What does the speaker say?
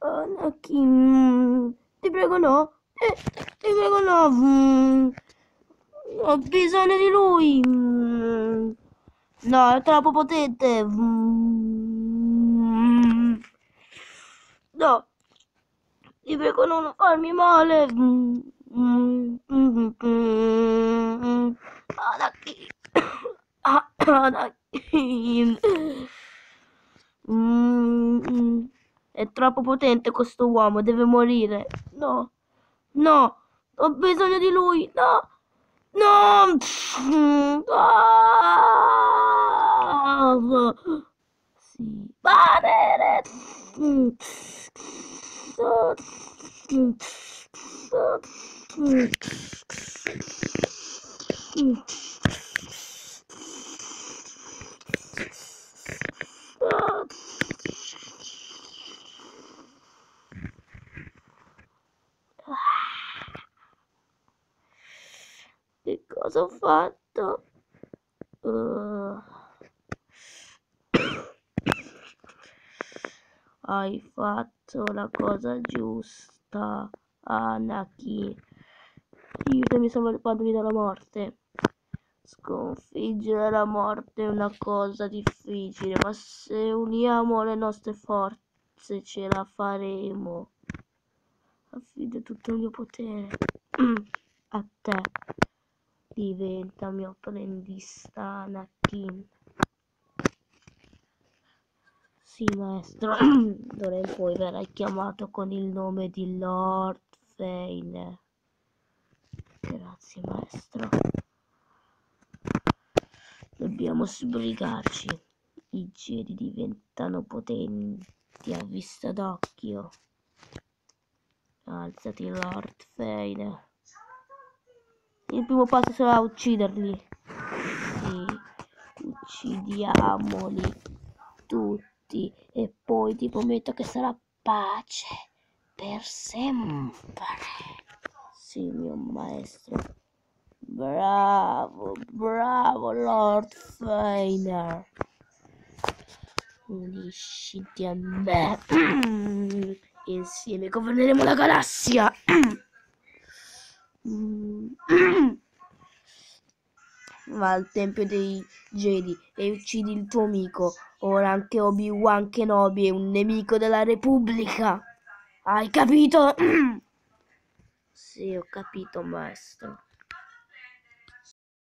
Anakin, ti prego no, eh, ti prego no, mm, ho bisogno di lui, mm, no, è troppo potente, mm, no, ti prego non farmi male, Anakin, Anakin. Mm, è troppo potente questo uomo, deve morire. No, no, ho bisogno di lui. No, no. Ah, sì, padre. Che cosa ho fatto? Uh. Hai fatto la cosa giusta, Anakin. Aiutami a salvarmi dalla morte. Sconfiggere la morte è una cosa difficile, ma se uniamo le nostre forze ce la faremo. Affido tutto il mio potere a te. Diventa mio apprendista Anakin. Sì, maestro. D'ora in poi verrai chiamato con il nome di Lord Vader. Grazie, maestro. Dobbiamo sbrigarci. I Jedi diventano potenti a vista d'occhio. Alzati, Lord Vader. Il primo passo sarà ucciderli. Sì, uccidiamoli tutti e poi ti prometto che sarà pace per sempre. Sì, mio maestro. Bravo, bravo Lord Vader. Unisciti a me. Insieme governeremo la galassia. Va al tempio dei Jedi e uccidi il tuo amico. Ora anche Obi-Wan Kenobi è un nemico della Repubblica. Hai capito? sì, ho capito, maestro.